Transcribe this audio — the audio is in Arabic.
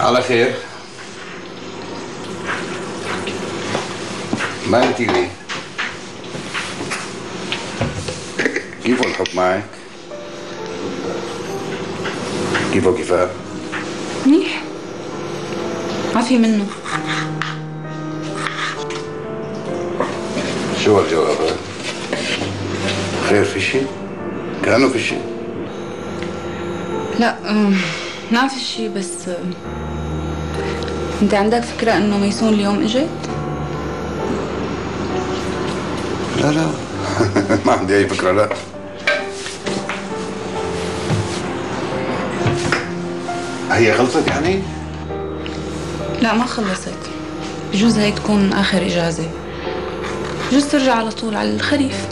على خير ما انت ليه؟ كيف الحب معك؟ كيفه كيفاه؟ منيح عافية منه شو هالجوابات؟ خير في شيء؟ كانوا في شيء؟ لا في شي بس أنت عندك فكرة إنه ميسون اليوم اجت؟ لا لا. ما عندي أي فكرة لا. هي خلصت يعني؟ لا ما خلصت. بجوز هي تكون آخر إجازة. بجوز ترجع على طول على الخريف.